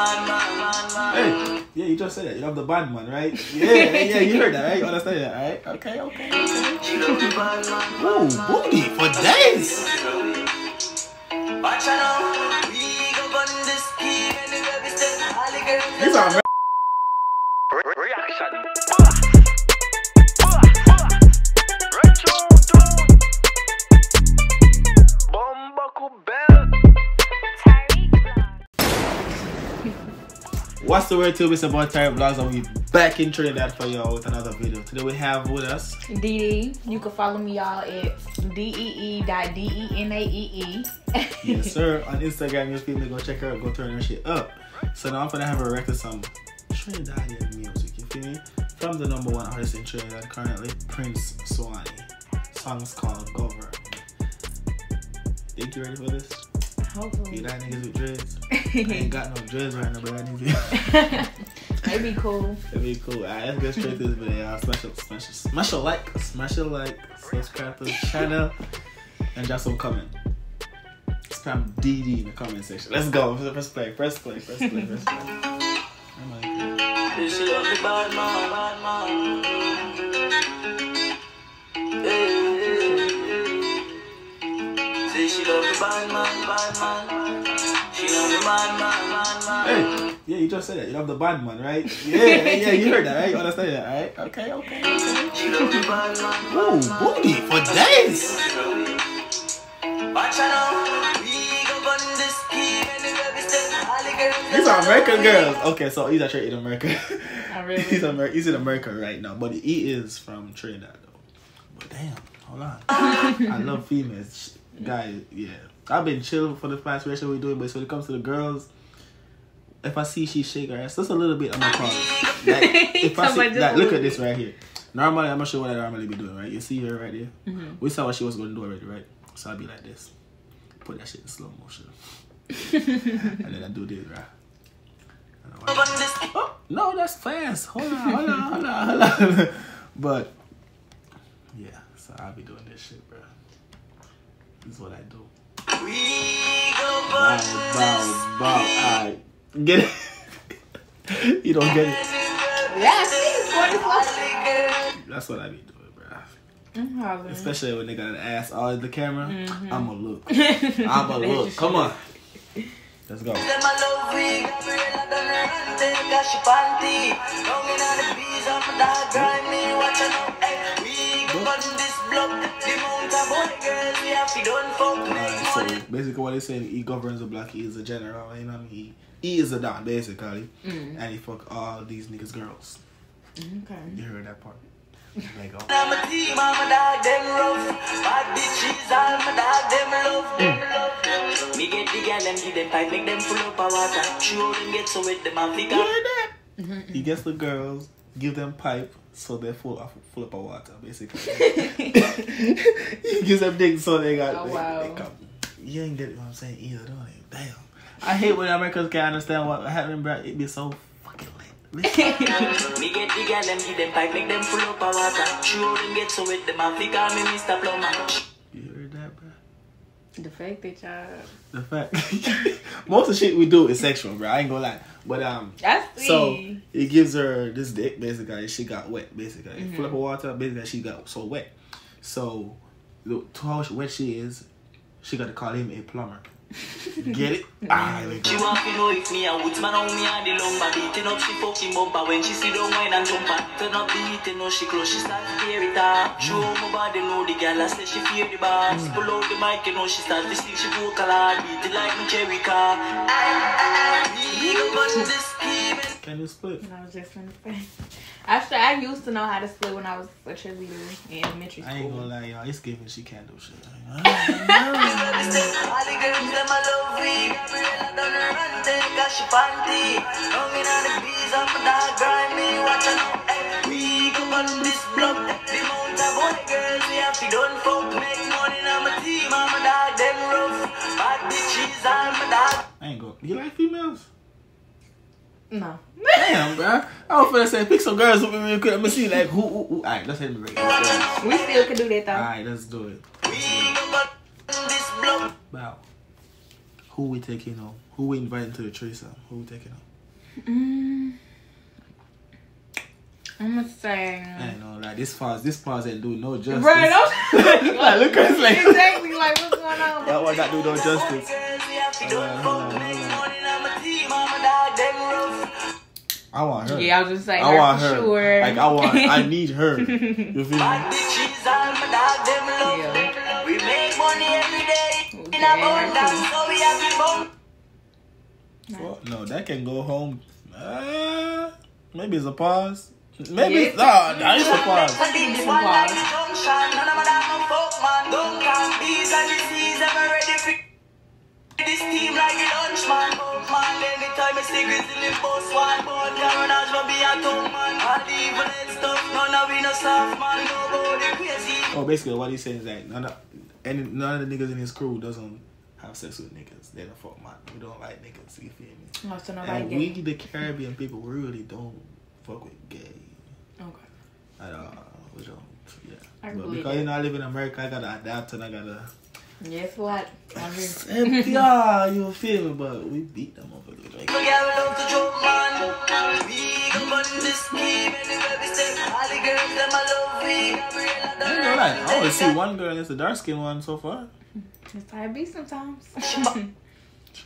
Hey, yeah, you just said that. You love the bad man, right? Yeah, yeah, you heard that, right? You understand that, right? Okay, okay. Ooh, booty for days. These are What's the word to Mr. about Tyreke Vlogs and we back in Trinidad for y'all with another video. Today we have with us DD. You can follow me y'all at E dee.denaee. Yes sir on Instagram you feel me go check her out, go turn her shit up. So now I'm gonna have her record some Trinidadian music, you feel me? From the number one artist in Trinidad currently, Prince Swanny. Song's called Govern. Think you ready for this? You Hopefully. that niggas with dreads? I ain't got no dreads right now, but I need to. It'd be cool. It'd be cool. Alright, let's get straight to this video. Y'all. Smash a, smash a, smash a like, smash a like, subscribe to the channel, and drop some comment. Spam DD in the comment section. Let's go. Press play, press play, press play, press play. I'm like, hey, yeah, you just said that. You love the bad man, right? Yeah, yeah, you heard that, right? You understand that, right? Okay, okay. Ooh, booty for days. These are American girls. Okay, so he's actually in America. Ah, really. he's, Amer- he's in America right now, but he is from Trinidad though. But damn, hold on. I love females, guys. Yeah, I've been chill for the past relationship we're doing, but when it comes to the girls, if I see she shake her ass, just a little bit, I'm gonna. Like, if I see, like, look at this right here. Normally, I'm not sure what I normally be doing, right? You see her right here. Mm-hmm. We saw what she was going to do already, right? So I'll be like this, put that shit in slow motion, and then I do this, right? And I watch- Oh, no, that's fast. Hold on, hold on, hold on, hold on. But yeah, so I'll be doing this shit, bro. This is what I do. Bow, bow, bow. Alright, get it. you don't get it. Yeah, see, it's That's what I be doing, bro. I'm. Especially when they got an ass all in the camera. Mhm. I'ma look. I'ma look. Come on. Let's go. Alright, so basically what he's saying, he governs the block, he is a general, you know what I mean? He, he is a don, basically. Mm. And he fuck all these niggas girls. Okay. You heard that part. Like, oh. I'm a team, I'm a dog, them rough. Bad bitches, all my dog, them love, them love. Me get the gal and give them pipe, make them full up of water. Sure, them get so wet, them a You figure. heard that? He gets the girls, give them pipe, so they're full of full up of water, basically. he gives them dick so they got Oh, they, wow. they come. You ain't get what I'm saying either, don't you? Damn. I hate when Americans can't understand what happened, bro. It be so fucking lit. Me get the gal and give them pipe, make them full up of water. Sure, them get so wet, them a figure. Me Mr. Plumber. You heard that, bro? The fact that y'all. The fact most of the shit we do is sexual, bro. I ain't gonna lie. But um That's So sweet. he gives her this dick, basically. She got wet, basically. Mm-hmm. Full of water, basically. She got so wet. So, look, to how wet she is, she got to call him a plumber. Get it? Mm. ah, there we She go. want to know if me a woodsman or me a the lumber Beating up she fucking bumper. When she see the wine and jumper Turn up the heat and know she close She start to tear it up. Mm. Show my body know the gal I say she fear the boss. Mm. Pull out the mic you know she start to sing She vocal hard Beat it like me cherry car I, I, we go button this scheme Can you split? And I was just gonna say. Actually, I used to know how to split when I was a cheerleader in elementary school. I ain't gonna lie, y'all. It's giving she can't do shit. All the girls them a love we Gabriella done her run take a she panty Long in the bees of my dog grimy Watch out hey, We go on this block The amount of boy girls we have to done fuck Make money on my team on my dog them rough Bad bitches on my dog I ain't go. You like females? No. Damn, bro. I was finna say, pick some girls with me real quick. Let me see, like, who, who, who. Alright, let's hit me right now. We still could do that though. Alright, let's do it. We go on this block Wow. who we taking home? Who we inviting to the threesome? Who we taking home? Mm, I'm gonna say. I know, like this pause, this pause ain't doing no justice. Right, I'm Like, look at his like. exactly like what's going on. That one not do no justice. I want her. Yeah, I was just saying. I want her. Sure. Like I want, I need her. You feel me? yeah. We make money every day in abundance, so we have. Fuck, no, that can go home. Uh, maybe it's a pause. Maybe Yeah. it's nah, that is a pause. I think it's a pause. This team like a lunch man. Anytime I see Grizzly boss one, but Carnage will be a tongue man. All the evil and stuff, none of we no soft man. Nobody crazy. Oh, basically, what he's saying is that none of, any, none of the niggas in his crew doesn't have sex with niggas. They don't fuck man. We don't like niggas. You feel me? Oh, so nobody And gay. we, the Caribbean people, we really don't fuck with gay Okay. at all. We don't. Yeah. I but believe because that. you know I live in America, I gotta adapt and I gotta. Guess what? I'm here. yeah, you feel me? But we beat them over there. Like, We got love to joke man. We go run this scheme anywhere we step. All the girls them I love we. Gabriella I done ain't gonna lie. I only see one girl and it's the dark skinned one so far. That's how it be sometimes.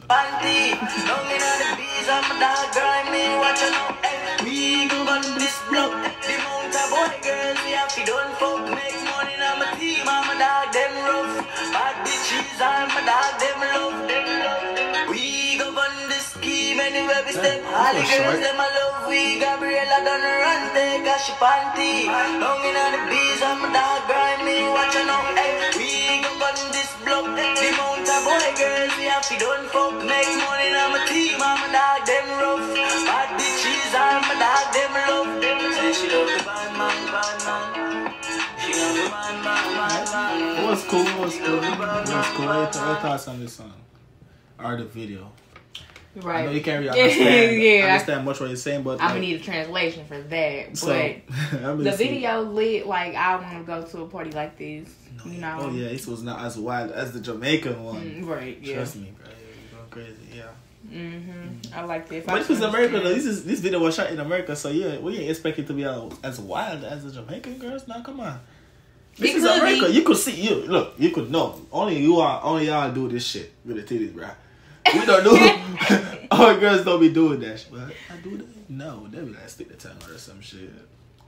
Bandy, long in the bees, I'm a dog grimy, watch out. We go on this scheme, anywhere we step, Yeah, all the that's girls, short. them I love, we. Gabriella done run, take a she panty. Long in the bees, I'm a dog grimy, watch out. eh. We go on this block, the mount of boy girls, we have to done fuck, make money, I'm a team, I'm a dog, them rough. Bad bitches, I'm a dog, them love. Say she love the bad man, bad man. She love the man, man, man, man. It was cool. It was cool. It was cool. What your th- what your thoughts on this song? Or the video? Right. I know you can't really understand, yeah. understand much what you're saying, but I'm gonna need a translation for that. so, But the video lit. Like I want to go to a party like this. You know. Oh yeah, this was not as wild as the Jamaican one. Mm, right. Yeah. Trust me, bro. You're going crazy. Yeah. Mm-hmm. I like this. But I this is can America though. This is this video was shot in America, so yeah, we ain't expect it to be as wild as the Jamaican girls. Now come on. This It is America. be. You could see you look. You could know. Only you are. Only y'all do this shit with the titties, bro. We don't do. All girls don't be doing that. shit. But I do that. No, they be like stick the tongue out or some shit.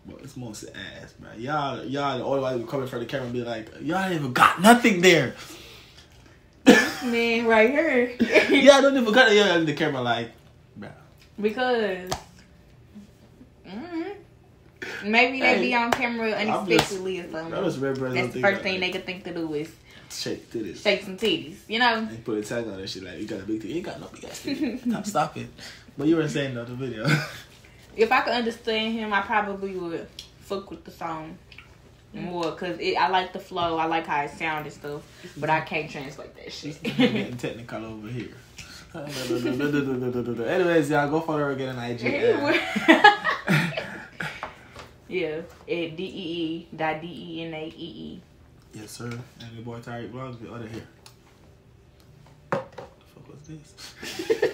But it's mostly ass, bro. Y'all, y'all, the we come in front of the camera and be like, y'all ain't even got nothing there. man right here. yeah, I don't even got. Y'all in the camera like, bro. because. hmm Maybe they Hey, be on camera unexpectedly or something. That was red. That's the first thing they could think to do is shake to this. shake some titties. You know. And put a tag on that shit like you got a big titty. You ain't got no big ass titty. Stop, stop it. But you were saying though the video. If I could understand him, I probably would fuck with the song more because I like the flow. I like how it sounded stuff, but I can't translate that shit. getting technical over here. Anyways, y'all go follow her again on IG. yeah, at D E E dot D E N A E E. yes, sir. And your boy Tyreke Vlogs, the other here. What The fuck was this?